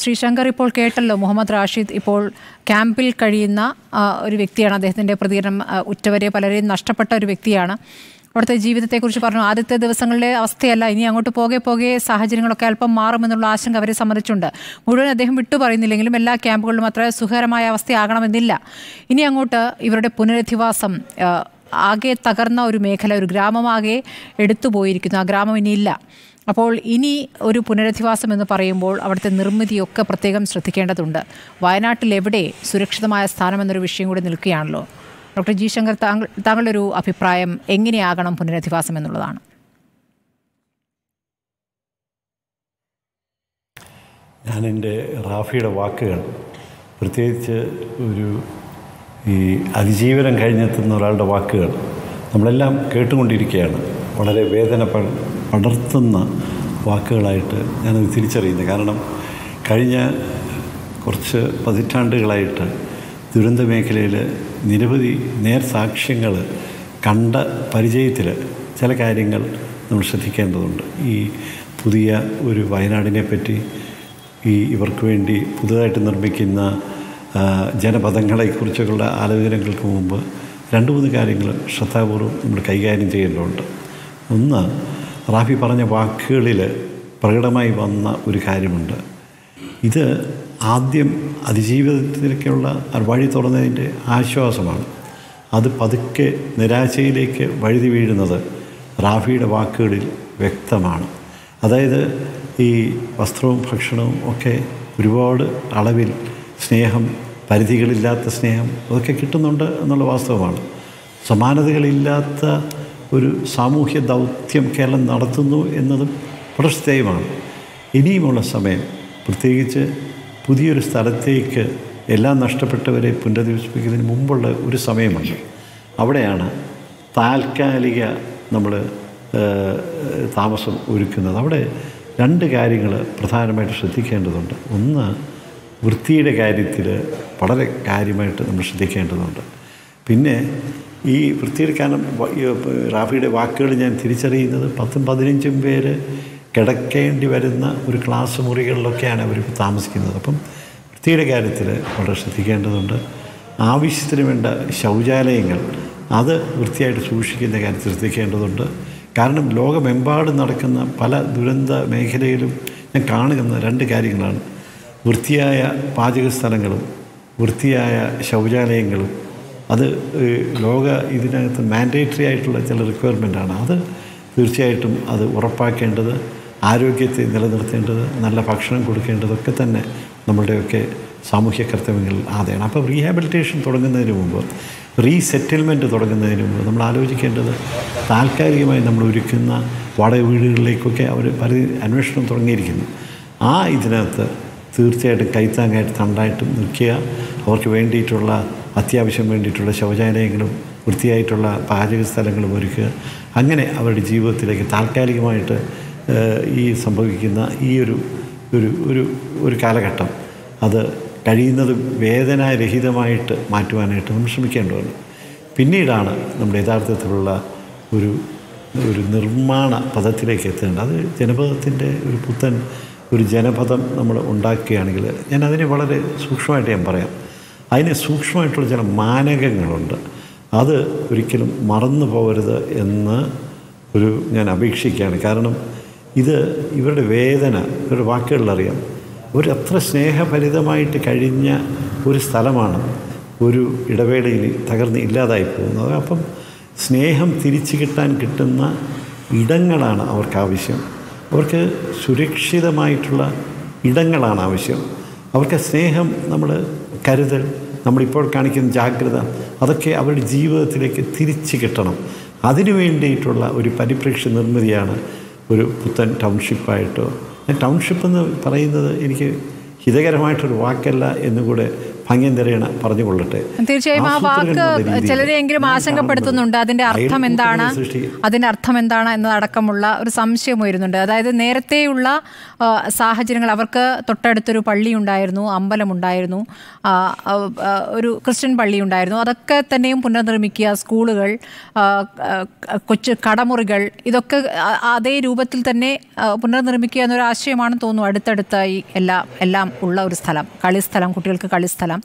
ശ്രീ ശങ്കർ ഇപ്പോൾ കേട്ടല്ലോ മുഹമ്മദ് റാഷിദ് ഇപ്പോൾ ക്യാമ്പിൽ കഴിയുന്ന ഒരു വ്യക്തിയാണ്. അദ്ദേഹത്തിന്റെ പ്രതികരണം ഉറ്റവരെ പലരെയും നഷ്ടപ്പെട്ട ഒരു വ്യക്തിയാണ്. അവിടുത്തെ ജീവിതത്തെക്കുറിച്ച് പറഞ്ഞു ആദ്യത്തെ ദിവസങ്ങളിലെ അവസ്ഥയല്ല ഇനി അങ്ങോട്ട് പോകെ പോകെ സാഹചര്യങ്ങളൊക്കെ അല്പം മാറുമെന്നുള്ള ആശങ്ക അവരെ സംബന്ധിച്ചുണ്ട് മുഴുവൻ അദ്ദേഹം വിട്ടു പറയുന്നില്ലെങ്കിലും എല്ലാ ക്യാമ്പുകളിലും അത്ര സുഖകരമായ അവസ്ഥയാകണമെന്നില്ല. ഇനി അങ്ങോട്ട് ഇവരുടെ പുനരധിവാസം ആകെ തകർന്ന ഒരു മേഖല ഒരു ഗ്രാമമാകെ എടുത്തുപോയിരിക്കുന്നു ആ ഗ്രാമം ഇനിയില്ല. അപ്പോൾ ഇനി ഒരു പുനരധിവാസം എന്ന് പറയുമ്പോൾ അവിടുത്തെ നിർമ്മിതിയൊക്കെ പ്രത്യേകം ശ്രദ്ധിക്കേണ്ടതുണ്ട്. വയനാട്ടിൽ എവിടെ സുരക്ഷിതമായ സ്ഥാനം എന്നൊരു വിഷയം കൂടി നിൽക്കുകയാണല്ലോ. ഡോക്ടർ ജി ശങ്കർ താങ്കൾ താങ്കളുടെ ഒരു അഭിപ്രായം എങ്ങനെയാകണം പുനരധിവാസം എന്നുള്ളതാണ്. ഞാൻ എന്റെ റാഫിയുടെ വാക്കുകൾ പ്രത്യേകിച്ച് ഒരു ഈ അതിജീവനം കഴിഞ്ഞെത്തുന്ന ഒരാളുടെ വാക്കുകൾ നമ്മളെല്ലാം കേട്ടുകൊണ്ടിരിക്കുകയാണ്. വളരെ വേദന പടർത്തുന്ന വാക്കുകളായിട്ട് ഞാനത് തിരിച്ചറിയുന്നത് കാരണം കഴിഞ്ഞ കുറച്ച് പതിറ്റാണ്ടുകളായിട്ട് ദുരന്ത മേഖലയിൽ നിരവധി നേർസാക്ഷ്യങ്ങൾ കണ്ട പരിചയത്തിൽ ചില കാര്യങ്ങൾ നമ്മൾ ശ്രദ്ധിക്കേണ്ടതുണ്ട്. ഈ പുതിയ ഒരു വയനാടിനെ പറ്റി ഈ ഇവർക്ക് വേണ്ടി പുതുതായിട്ട് നിർമ്മിക്കുന്ന ആ, ജനപദങ്ങളെക്കുറിച്ചൊക്കെയുള്ള ആലോചനകൾക്ക് മുമ്പ് രണ്ട് മൂന്ന് കാര്യങ്ങൾ ശ്രദ്ധാപൂർവം നമ്മൾ കൈകാര്യം ചെയ്യേണ്ടതുണ്ട്. ഒന്ന് റാഫി പറഞ്ഞ വാക്കുകളിൽ പ്രകടമായി വന്ന ഒരു കാര്യമുണ്ട്. ഇത് ആദ്യം അതിജീവിതത്തിലേക്കുള്ള വഴി തുറന്നതിന്റെ ആശ്വാസമാണ്. അത് പതുക്കെ നിരാശയിലേക്ക് വഴുതി വീഴുന്നത് റാഫിയുടെ വാക്കുകളിൽ വ്യക്തമാണ്. അതായത് ഈ വസ്ത്രവും ഭക്ഷണവും ഒക്കെ ഒരുപാട് അളവിൽ സ്നേഹം പരിധികളില്ലാത്ത സ്നേഹം അതൊക്കെ കിട്ടുന്നുണ്ട് എന്നുള്ള വാസ്തവമാണ്. സമാനതകളില്ലാത്ത ഒരു സാമൂഹ്യ ദൗത്യം കേരളം നടത്തുന്നു എന്നതും പ്രശ്നമാണ് ഇനിയുമുള്ള സമയം പ്രത്യേകിച്ച് പുതിയൊരു സ്ഥലത്തേക്ക് എല്ലാം നഷ്ടപ്പെട്ടവരെ പുനരധിവസിപ്പിക്കുന്നതിന് മുമ്പുള്ള ഒരു സമയമുണ്ട്. അവിടെയാണ് താൽക്കാലിക നമ്മൾ താമസം ഒരുക്കുന്നത്. അവിടെ രണ്ട് കാര്യങ്ങൾ പ്രധാനമായിട്ട് ശ്രദ്ധിക്കേണ്ടതുണ്ട്. ഒന്ന് വൃത്തിയുടെ കാര്യത്തിൽ വളരെ കാര്യമായിട്ട് നമ്മൾ ശ്രദ്ധിക്കേണ്ടതുണ്ട്. പിന്നെ ഈ വൃത്തിയുടെ കാരണം റാഫിയുടെ വാക്കുകൾ ഞാൻ തിരിച്ചറിയുന്നത് പത്തും പതിനഞ്ചും പേര് കിടക്കേണ്ടി വരുന്ന ഒരു ക്ലാസ് മുറികളിലൊക്കെയാണ് അവർ താമസിക്കുന്നത്. അപ്പം വൃത്തിയുടെ കാര്യത്തിൽ വളരെ ശ്രദ്ധിക്കേണ്ടതുണ്ട്. ആവശ്യത്തിന് വേണ്ട ശൗചാലയങ്ങൾ അത് വൃത്തിയായിട്ട് സൂക്ഷിക്കുന്ന കാര്യത്തിൽ ശ്രദ്ധിക്കേണ്ടതുണ്ട്. കാരണം ലോകമെമ്പാടും നടക്കുന്ന പല ദുരന്ത മേഖലയിലും ഞാൻ കാണുന്ന രണ്ട് കാര്യങ്ങളാണ്. വൃത്തിയായ പാചക സ്ഥലങ്ങളും വൃത്തിയായ ശൗചാലയങ്ങളും അത് ലോക ഇതിനകത്ത് മാൻഡേറ്ററി ആയിട്ടുള്ള ചില റിക്വയർമെന്റാണ് അത് തീർച്ചയായിട്ടും അത് ഉറപ്പാക്കേണ്ടത് ആരോഗ്യത്തെ നിലനിർത്തേണ്ടത് നല്ല ഭക്ഷണം കൊടുക്കേണ്ടതൊക്കെ തന്നെ നമ്മളുടെയൊക്കെ സാമൂഹ്യ കർത്തവ്യങ്ങളിൽ ആദ്യമാണ് അപ്പോൾ റീഹാബിലിറ്റേഷൻ തുടങ്ങുന്നതിന് മുമ്പ് റീസെറ്റിൽമെന്റ് തുടങ്ങുന്നതിന് മുമ്പ് നമ്മൾ ആലോചിക്കേണ്ടത് താൽക്കാലികമായി നമ്മൾ ഒരുക്കുന്ന വാടക വീടുകളിലേക്കൊക്കെ അവർ പരി അന്വേഷണം തുടങ്ങിയിരിക്കുന്നു. ആ ഇതിനകത്ത് തീർച്ചയായിട്ടും കൈത്താങ്ങായിട്ട് തണ്ടായിട്ടും നിൽക്കുക. അവർക്ക് വേണ്ടിയിട്ടുള്ള അത്യാവശ്യം വേണ്ടിയിട്ടുള്ള ശൗചാലയങ്ങളും വൃത്തിയായിട്ടുള്ള പാചക സ്ഥലങ്ങളും ഒരുക്കുക. അങ്ങനെ അവരുടെ ജീവിതത്തിലേക്ക് താൽക്കാലികമായിട്ട് ഈ സംഭവിക്കുന്ന ഈ ഒരു ഒരു ഒരു ഒരു കാലഘട്ടം അത് കഴിയുന്നത് വേദനാരഹിതമായിട്ട് മാറ്റുവാനായിട്ട് നമ്മൾ ശ്രമിക്കേണ്ടതുണ്ട്. പിന്നീടാണ് നമ്മുടെ യഥാർത്ഥത്തിലുള്ള ഒരു ഒരു നിർമ്മാണ പദത്തിലേക്ക് എത്തേണ്ടത്. അത് ജനപദത്തിന്റെ ഒരു പുത്തൻ ഒരു ജനപദം നമ്മൾ ഉണ്ടാക്കുകയാണെങ്കിൽ ഞാൻ അതിനെ വളരെ സൂക്ഷ്മമായിട്ട് ഞാൻ പറയാം. അതിന് സൂക്ഷ്മമായിട്ടുള്ള ചില മാനകങ്ങളുണ്ട്. അത് ഒരിക്കലും മറന്നു പോകരുത് എന്ന് ഒരു ഞാൻ അപേക്ഷിക്കുകയാണ്. കാരണം ഇത് ഇവരുടെ വേദന ഇവരുടെ വാക്കുകളിലറിയാം. ഒരു അത്ര സ്നേഹഭരിതമായിട്ട് കഴിഞ്ഞ ഒരു സ്ഥലമാണ് ഒരു ഇടവേളയിൽ തകർന്ന് ഇല്ലാതായി പോകുന്നത്. അപ്പം സ്നേഹം തിരിച്ചു കിട്ടാൻ കിട്ടുന്ന ഇടങ്ങളാണ് അവർക്ക് ആവശ്യം അവർക്ക് സുരക്ഷിതമായിട്ടുള്ള ഇടങ്ങളാണ് ആവശ്യം. അവർക്ക് സ്നേഹം നമ്മൾ കരുതൽ നമ്മളിപ്പോൾ കാണിക്കുന്ന ജാഗ്രത അതൊക്കെ അവരുടെ ജീവിതത്തിലേക്ക് തിരിച്ചു കിട്ടണം. അതിനു വേണ്ടിയിട്ടുള്ള ഒരു പരിപ്രേക്ഷ നിർമ്മിതിയാണ് ഒരു പുത്തൻ ടൗൺഷിപ്പായിട്ടോ. ടൗൺഷിപ്പ് എന്ന് പറയുന്നത് എനിക്ക് ഹിതകരമായിട്ടൊരു വാക്കല്ല എന്നുകൂടെ അങ്ങേന്തരേണ പറഞ്ഞുകൊള്ളട്ടെ. തീർച്ചയായും ആ വാക്ക് ചിലരെങ്കിലും ആശങ്കപ്പെടുത്തുന്നുണ്ട്. അതിന്റെ അർത്ഥം എന്താണ്? അതിന്റെ അർത്ഥം എന്താണ് എന്നതടക്കമുള്ള ഒരു സംശയം ഉയരുന്നുണ്ട്. അതായത് നേരത്തെയുള്ള സാഹചര്യങ്ങൾ അവർക്ക് തൊട്ടടുത്തൊരു പള്ളി ഉണ്ടായിരുന്നു ആ, ആ, ഒരു ക്രിസ്ത്യൻ പള്ളി ഉണ്ടായിരുന്നു അതൊക്കെ തന്നെയും പുനർനിർമ്മിക്കുക സ്കൂളുകൾ കൊച്ചു കടമുറികൾ ഇതൊക്കെ അതേ രൂപത്തിൽ തന്നെ പുനർനിർമ്മിക്കുക എന്നൊരു ആശയമാണെന്ന് തോന്നുന്നു അടുത്തടുത്തായി എല്ലാം എല്ലാം ഉള്ള ഒരു സ്ഥലം കളിസ്ഥലം കുട്ടികൾക്ക് കളിസ്ഥലം.